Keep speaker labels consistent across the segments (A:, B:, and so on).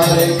A: Hare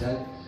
A: that